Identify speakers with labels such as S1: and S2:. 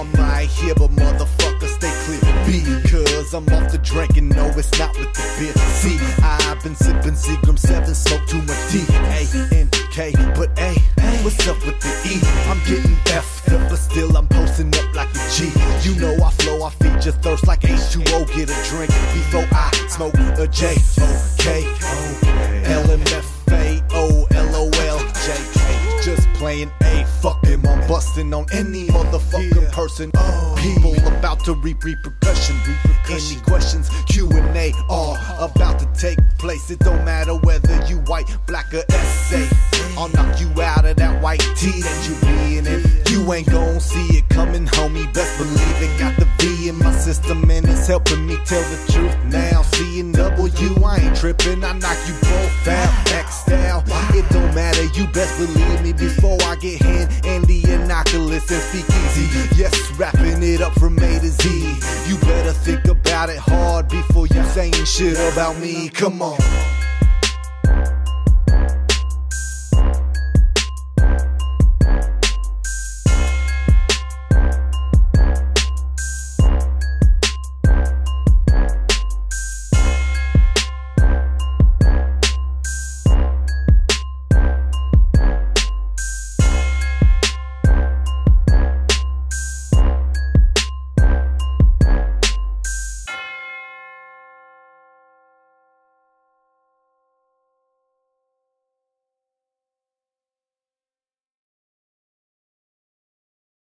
S1: I'm right here, but motherfucker, stay clear. Because I'm off the drink and no, it's not with the beer. See, I've been sipping Seagram 7, smoke too much D. A N K, but A, what's up with the E? I'm getting effed up, but still I'm posting up like a G. You know I flow, I feed your thirst like H2O. Get a drink before I smoke a J. Okay, okay. Playing A, fuck him. I'm busting on any motherfucking person. People about to reap repercussion. Any questions? Q and A are about to take place. It don't matter whether you white, black, or SA. I'll knock you out of that white tee that you be in. And you ain't gon' see it coming, homie. Best believe it. Got the V in my system and it's helping me tell the truth now. Seeing W, I ain't tripping. I knock you matter. You best believe me before I get hand Indianapolis and speak easy. Yes, wrapping it up from A to Z. You better think about it hard before you saying shit about me. Come on.